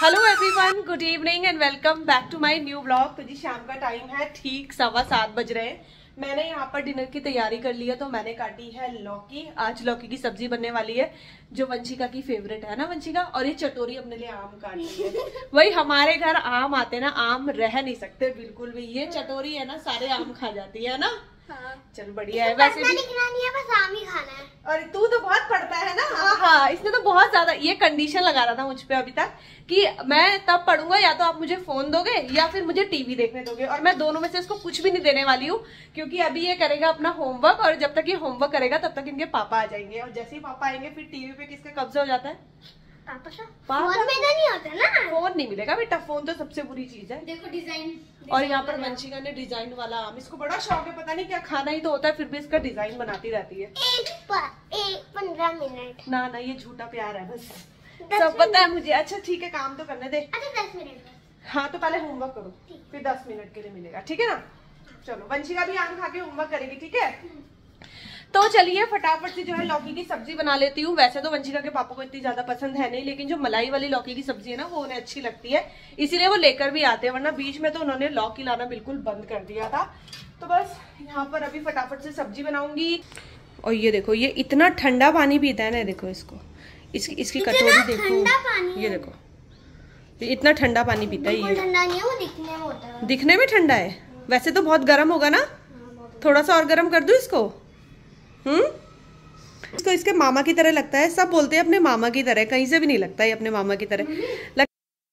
Hello everyone good evening and welcome back to my new blog तो जी शाम का टाइम है। ठीक सवा सात बज रहे हैं। मैंने यहाँ पर डिनर की तैयारी कर ली है तो मैंने काटी है लौकी। आज लौकी की सब्ज़ी बनने वाली है जो वंशिका की फेवरेट है ना वंशिका? और ये चटोरी अपने लिए आम काट ली है। वही हमारे घर आम आते ना आम रह नहीं सकते बिल्कुल भी। ये चटोरी है ना सारे आम खा जाती है ना? हाँ। चल बढ़िया है वैसे भी है बस आम ही खाना है। और तू तो बहुत पढ़ता है ना। हाँ हाँ इसने तो बहुत ज़्यादा ये कंडीशन लगा रहा था मुझ पे अभी तक कि मैं तब पढ़ूँगा या तो आप मुझे फ़ोन दोगे या फिर मुझे टीवी देखने दोगे। और मैं दोनों में से इसको कुछ भी नहीं देने वाली हूँ क्योंकि अभी ये करेगा अपना होमवर्क और जब तक ये होमवर्क करेगा तब तक इनके पापा आ जाएँगे। और जैसे ही पापा आएँगे फिर टीवी पे किसका कब्जा हो जाता है? फ़ोन में तो नहीं होता ना। फ़ोन नहीं मिलेगा बेटा फ़ोन तो सबसे बुरी चीज़ है। देखो डिज़ाइन और यहाँ पर वंशिका ने डिज़ाइन वाला आम इसको बड़ा शौक है पता नहीं क्या खाना ही तो होता है फिर भी इसका डिज़ाइन बनाती रहती है। एक पर एक पंद्रह मिनट। ना ना ये झूठा प्यार है बस। सब पता है मुझे। अच्छा ठीक है काम तो करने दे। अच्छा दस मिनट। हाँ तो पहले होमवर्क करो फिर दस मिनट के लिए मिलेगा ठीक है ना? चलो वंशिका भी आम खा के होमवर्क करेगी ठीक है? तो चलिए फटाफट से जो है लौकी की सब्ज़ी बना लेती हूँ। वैसे तो वंशिका के पापा को इतनी ज़्यादा पसंद है नहीं लेकिन जो मलाई वाली लौकी की सब्ज़ी है ना वो उन्हें अच्छी लगती है। इसीलिए वो लेकर भी आते हैं वरना बीच में तो उन्होंने लौकी लाना बिल्कुल बंद कर दिया था। तो बस यहाँ पर अभी फटाफट से सब्ज़ी बनाऊँगी। और ये देखो ये इतना ठंडा पानी पीता है ना देखो इसको। इसकी इसकी कटोरी देखो। ये देखो इतना ठंडा पानी पीता है ये। ठंडा नहीं है वो दिखने में होता है। दिखने में ठंडा है? वैसे तो बहुत गर्म होगा ना? हाँ, थोड़ा सा और गर्म कर दूँ इसको? हम्म? इसको इसके मामा की तरह लगता है, सब बोलते हैं अपने मामा की तरह, कहीं से भी नहीं लगता है अपने मामा की तरह.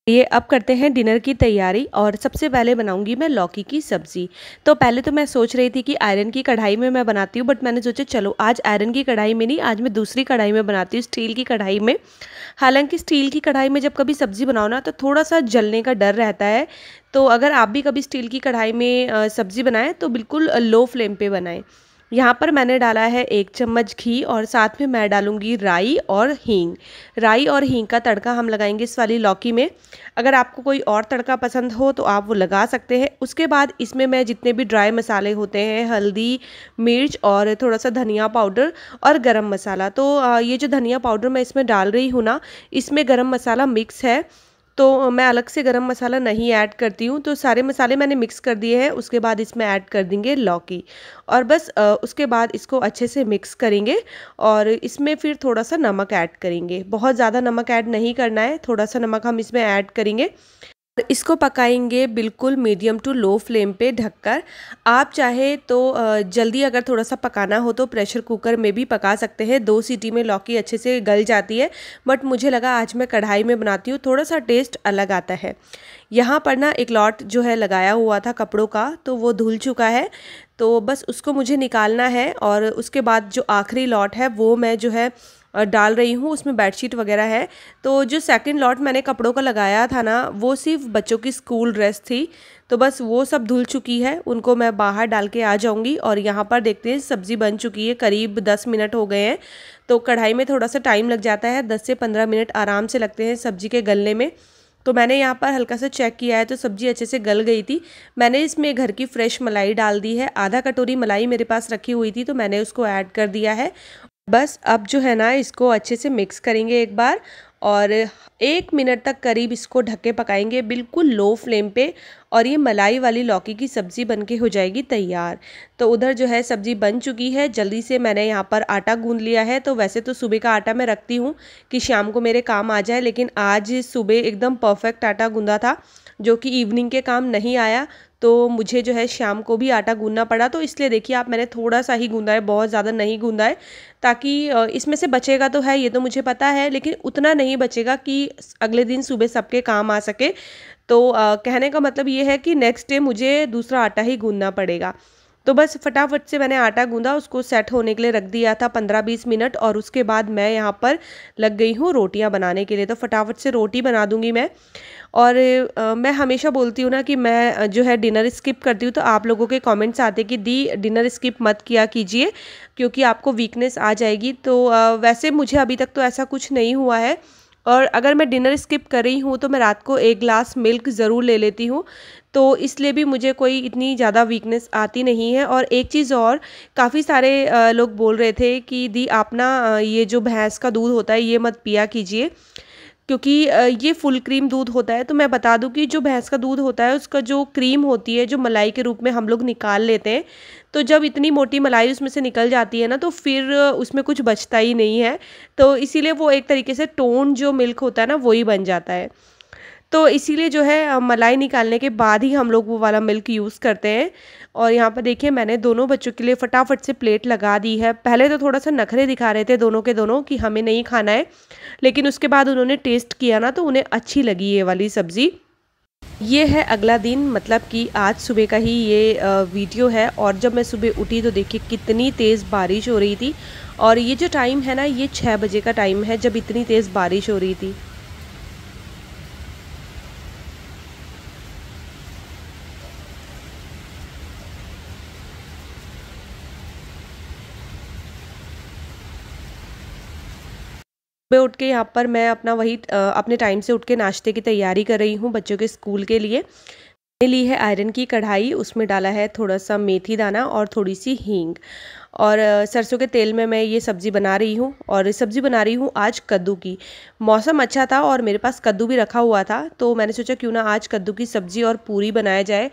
ये अब करते हैं डिनर की तैयारी, और सबसे पहले बनाऊँगी मैं लौकी की सब्ज़ी। तो पहले तो मैं सोच रही थी कि आयरन की कढ़ाई में मैं बनाती हूँ बट मैंने सोचा चलो, आज आयरन की कढ़ाई में नहीं, आज मैं दूसरी कढ़ाई में बनाती हूँ, स्टील की कढ़ाई में। हालाँकि स्टील की कढ़ाई में जब कभी सब्ज़ी बनाओ ना तो थोड़ा सा जलने का डर रहता है। तो अगर आप भी कभी स्टील की कढ़ाई में सब्ज़ी बनाएँ तो बिल्कुल लो फ्लेम पर बनाएँ। यहाँ पर मैंने डाला है एक चम्मच घी और साथ में मैं डालूँगी राई और हींग। राई और हींग का तड़का हम लगाएँगे इस वाली लौकी में। अगर आपको कोई और तड़का पसंद हो तो आप वो लगा सकते हैं। उसके बाद इसमें मैं जितने भी ड्राई मसाले होते हैं, हल्दी, मिर्च और थोड़ा सा धनिया पाउडर और गरम मसाला। तो ये जो धनिया पाउडर मैं इसमें डाल रही हूँ ना, इसमें गरम मसाला मिक्स है। तो मैं अलग से गरम मसाला नहीं ऐड करती हूँ तो सारे मसाले मैंने मिक्स कर दिए हैं, उसके बाद इसमें ऐड कर देंगे लौकी। और बस उसके बाद इसको अच्छे से मिक्स करेंगे और इसमें फिर थोड़ा सा नमक ऐड करेंगे। बहुत ज़्यादा नमक ऐड नहीं करना है थोड़ा सा नमक हम इसमें ऐड करेंगे। इसको पकाएँगे बिल्कुल मीडियम टू लो फ्लेम पे ढककर। आप चाहे तो जल्दी अगर थोड़ा सा पकाना हो तो प्रेशर कुकर में भी पका सकते हैं। दो सीटी में लौकी अच्छे से गल जाती है बट मुझे लगा आज मैं कढ़ाई में बनाती हूँ, थोड़ा सा टेस्ट अलग आता है। यहाँ पर ना एक लॉट जो है लगाया हुआ था कपड़ों का तो वो धुल चुका है। तो बस उसको मुझे निकालना है और उसके बाद जो आखिरी लॉट है, वो मैं जो है डाल रही हूँ, उसमें बेडशीट वगैरह है। तो जो सेकंड लॉट मैंने कपड़ों का लगाया था ना, वो सिर्फ़ बच्चों की स्कूल ड्रेस थी। तो बस वो सब धुल चुकी है, उनको मैं बाहर डाल के आ जाऊँगी और यहाँ पर देखते हैं, सब्ज़ी बन चुकी है, करीब दस मिनट हो गए हैं। तो कढ़ाई में थोड़ा सा टाइम लग जाता है, दस से पंद्रह मिनट आराम से लगते हैं सब्ज़ी के गलने में। तो मैंने यहाँ पर हल्का सा चेक किया है तो सब्ज़ी अच्छे से गल गई थी। मैंने इसमें घर की फ्रेश मलाई डाल दी है, आधा कटोरी मलाई मेरे पास रखी हुई थी तो मैंने उसको ऐड कर दिया है। बस अब जो है ना, इसको अच्छे से मिक्स करेंगे एक बार और एक मिनट तक करीब इसको ढके पकाएँगे बिल्कुल लो फ्लेम पे और ये मलाई वाली लौकी की सब्ज़ी बनके हो जाएगी तैयार। तो उधर जो है सब्ज़ी बन चुकी है, जल्दी से मैंने यहाँ पर आटा गूंद लिया है। तो वैसे तो सुबह का आटा मैं रखती हूँ कि शाम को मेरे काम आ जाए, लेकिन आज सुबह एकदम परफेक्ट आटा गूंदा था, जो कि इवनिंग के काम नहीं आया। तो मुझे जो है शाम को भी आटा गूंदना पड़ा तो इसलिए देखिए आप मैंने थोड़ा सा ही गूंदा है बहुत ज़्यादा नहीं गूंदा है ताकि इसमें से बचेगा तो है ये तो मुझे पता है लेकिन उतना नहीं बचेगा कि अगले दिन सुबह सबके काम आ सके। तो आ, कहने का मतलब ये है कि नेक्स्ट डे मुझे दूसरा आटा ही गूंदना पड़ेगा। तो बस फटाफट से मैंने आटा गूंदा उसको सेट होने के लिए रख दिया था पंद्रह बीस मिनट और उसके बाद मैं यहाँ पर लग गई हूँ रोटियाँ बनाने के लिए। तो फटाफट से रोटी बना दूँगी मैं। और अ, मैं हमेशा बोलती हूँ ना कि मैं जो है डिनर स्किप करती हूँ तो आप लोगों के कमेंट्स आते कि दी डिनर स्किप मत किया कीजिए क्योंकि आपको वीकनेस आ जाएगी। तो अ, वैसे मुझे अभी तक तो ऐसा कुछ नहीं हुआ है। और अगर मैं डिनर स्किप कर रही हूँ तो मैं रात को एक ग्लास मिल्क ज़रूर ले लेती हूँ। तो इसलिए भी मुझे कोई इतनी ज़्यादा वीकनेस आती नहीं है। और एक चीज़ और, काफ़ी सारे लोग बोल रहे थे कि दी आप ना ये जो भैंस का दूध होता है, ये मत पिया कीजिए। क्योंकि ये फुल क्रीम दूध होता है तो मैं बता दूँ कि जो भैंस का दूध होता है, उसका जो क्रीम होती है, जो मलाई के रूप में हम लोग निकाल लेते हैं तो जब इतनी मोटी मलाई उसमें से निकल जाती है ना तो फिर उसमें कुछ बचता ही नहीं है तो इसीलिए वो एक तरीके से टोन जो मिल्क होता है ना, वही बन जाता है। तो इसीलिए जो है मलाई निकालने के बाद ही हम लोग वो वाला मिल्क यूज़ करते हैं। और यहाँ पर देखिए, मैंने दोनों बच्चों के लिए फटाफट से प्लेट लगा दी है। पहले तो थोड़ा सा नखरे दिखा रहे थे दोनों के दोनों कि हमें नहीं खाना है, लेकिन उसके बाद उन्होंने टेस्ट किया ना तो उन्हें अच्छी लगी ये वाली सब्ज़ी। ये है अगला दिन मतलब कि आज सुबह का ही ये वीडियो है। और जब मैं सुबह उठी तो देखिए, कितनी तेज़ बारिश हो रही थी। और ये जो टाइम है ना, ये छः बजे का टाइम है, जब इतनी तेज़ बारिश हो रही थी। सुबह उठ के यहाँ पर मैं अपना वही अपने टाइम से उठ के नाश्ते की तैयारी कर रही हूँ बच्चों के स्कूल के लिए। मैंने ली है आयरन की कढ़ाई, उसमें डाला है थोड़ा सा मेथी दाना और थोड़ी सी हींग। और सरसों के तेल में मैं ये सब्ज़ी बना रही हूँ और सब्ज़ी बना रही हूँ आज कद्दू की। मौसम अच्छा था और मेरे पास कद्दू भी रखा हुआ था तो मैंने सोचा क्यों ना आज कद्दू की सब्ज़ी और पूरी बनाया जाए।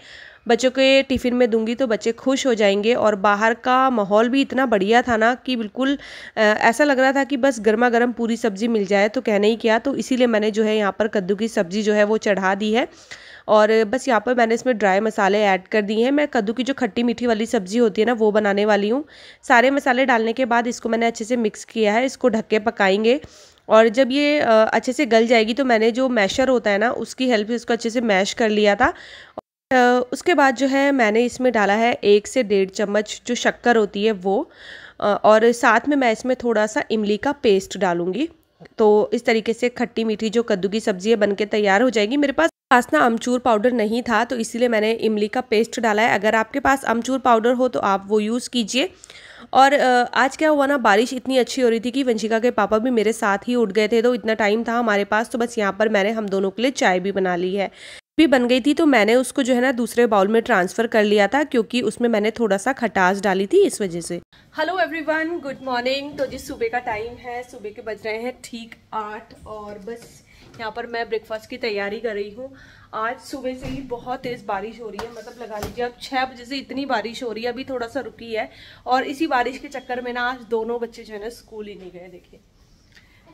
बच्चों के टिफ़िन में दूँगी तो बच्चे खुश हो जाएँगे और बाहर का माहौल भी इतना बढ़िया था ना कि बिल्कुल ऐसा लग रहा था कि बस गर्मा गर्म पूरी सब्ज़ी मिल जाए तो कहने ही क्या। तो इसीलिए मैंने जो है यहाँ पर कद्दू की सब्ज़ी जो है वो चढ़ा दी है और बस यहाँ पर मैंने इसमें ड्राई मसाले ऐड कर दिए हैं। मैं कद्दू की जो खट्टी मीठी वाली सब्ज़ी होती है ना वो बनाने वाली हूँ। सारे मसाले डालने के बाद इसको मैंने अच्छे से मिक्स किया है, इसको ढक के पकाएँगे और जब ये अच्छे से गल जाएगी तो मैंने जो मैशर होता है ना उसकी हेल्प से इसको अच्छे से मैश कर लिया था उसके बाद जो है मैंने इसमें डाला है एक से डेढ़ चम्मच जो शक्कर होती है वो और साथ में मैं इसमें थोड़ा सा इमली का पेस्ट डालूँगी। तो इस तरीके से खट्टी मीठी जो कद्दू की सब्ज़ी है बन के तैयार हो जाएगी। मेरे पास पास ना अमचूर पाउडर नहीं था तो इसीलिए मैंने इमली का पेस्ट डाला है। अगर आपके पास अमचूर पाउडर हो तो आप वो यूज़ कीजिए। और आज क्या हुआ ना, बारिश इतनी अच्छी हो रही थी कि वंशिका के पापा भी मेरे साथ ही उठ गए थे तो इतना टाइम था हमारे पास तो बस यहाँ पर मैंने हम दोनों के लिए चाय भी बना ली है। भी बन गई थी तो मैंने उसको जो है ना दूसरे बाउल में ट्रांसफ़र कर लिया था, क्योंकि उसमें मैंने थोड़ा सा खटास डाली थी इस वजह से। हेलो एवरीवन गुड मॉर्निंग तो जिस सुबह का टाइम है, सुबह के बज रहे हैं ठीक आठ और बस यहाँ पर मैं ब्रेकफास्ट की तैयारी कर रही हूँ। आज सुबह से ही बहुत तेज़ बारिश हो रही है मतलब लगा लीजिए अब छः बजे से इतनी बारिश हो रही है, अभी थोड़ा सा रुकी है। और इसी बारिश के चक्कर में ना आज दोनों बच्चे जो है ना स्कूल ही नहीं गए, देखिए।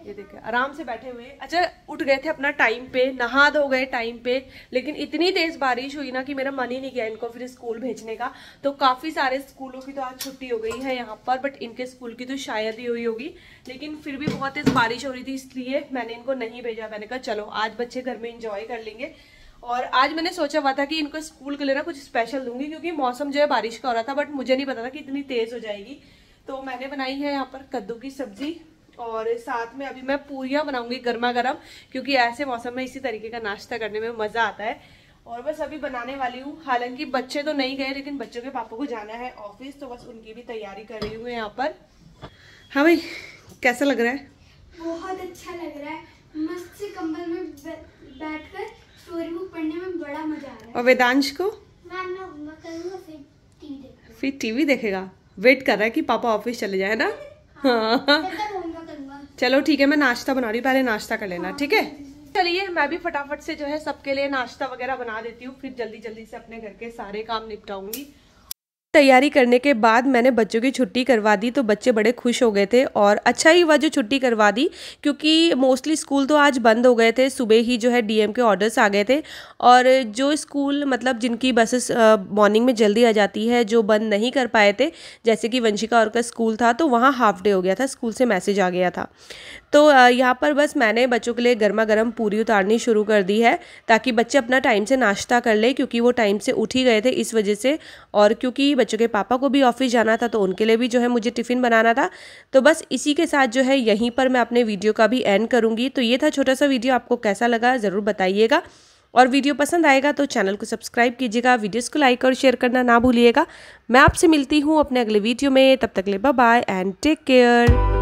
ये देखिए आराम से बैठे हुए। अच्छा उठ गए थे अपना टाइम पे, नहा धो गए टाइम पे, लेकिन इतनी तेज बारिश हुई ना कि मेरा मन ही नहीं किया इनको फिर स्कूल भेजने का। तो काफ़ी सारे स्कूलों की तो आज छुट्टी हो गई है यहाँ पर बट इनके स्कूल की तो शायद ही हुई होगी। लेकिन फिर भी बहुत तेज बारिश हो रही थी, इसलिए मैंने इनको नहीं भेजा। मैंने कहा, चलो, आज बच्चे घर में इंजॉय कर लेंगे। और आज मैंने सोचा हुआ था कि इनको स्कूल के लिए ना कुछ स्पेशल दूँगी, क्योंकि मौसम जो है बारिश का हो रहा था बट मुझे नहीं पता था कि इतनी तेज हो जाएगी। तो मैंने बनाई है यहाँ पर कद्दू की सब्ज़ी। और साथ में अभी मैं पूरियाँ बनाऊँगी गर्मा गर्म क्योंकि ऐसे मौसम में इसी तरीके का नाश्ता करने में मज़ा आता है। और बस अभी बनाने वाली हूँ। हालाँकि बच्चे तो नहीं गए लेकिन बच्चों के पापा को जाना है ऑफ़िस तो बस उनकी भी तैयारी कर रही हूँ यहाँ पर। हाँ भाई कैसा लग रहा है? बहुत अच्छा लग रहा है। मस्त से कंबल में बैठकर स्टोरी बुक पढ़ने में बड़ा मज़ा आ रहा है। और वेदांश को? फिर टीवी देखेगा। वेट कर रहा है कि पापा ऑफ़िस चले जाए ना? हाँ। चलो ठीक है, मैं नाश्ता बना रही हूँ, पहले नाश्ता कर लेना, ठीक है? चलिए, मैं भी फटाफट से जो है सबके लिए नाश्ता वगैरह बना देती हूँ, फिर जल्दी जल्दी से अपने घर के सारे काम निपटाऊँगी। तैयारी करने के बाद मैंने बच्चों की छुट्टी करवा दी तो बच्चे बड़े खुश हो गए थे और अच्छा ही हुआ जो छुट्टी करवा दी, क्योंकि मोस्टली स्कूल तो आज बंद हो गए थे, सुबह ही जो है डीएम के ऑर्डर्स आ गए थे और जो स्कूल मतलब जिनकी बसेस मॉर्निंग में जल्दी आ जाती है, जो बंद नहीं कर पाए थे, जैसे कि वंशिका और का स्कूल था तो वहाँ हाफ़ डे हो गया था स्कूल से मैसेज आ गया था। तो यहाँ पर बस मैंने बच्चों के लिए गर्मा गर्म पूरी उतारनी शुरू कर दी है, ताकि बच्चे अपना टाइम से नाश्ता कर ले, क्योंकि वो टाइम से उठ ही गए थे इस वजह से और क्योंकि बच्चों के पापा को भी ऑफ़िस जाना था तो उनके लिए भी जो है मुझे टिफ़िन बनाना था। तो बस इसी के साथ जो है यहीं पर मैं अपने वीडियो का भी एंड करूँगी। तो ये था छोटा सा वीडियो, आपको कैसा लगा ज़रूर बताइएगा। और वीडियो पसंद आएगा तो चैनल को सब्सक्राइब कीजिएगा वीडियोस को लाइक और शेयर करना ना भूलिएगा। मैं आपसे मिलती हूँ अपने अगले वीडियो में, तब तक ले बाय एंड टेक केयर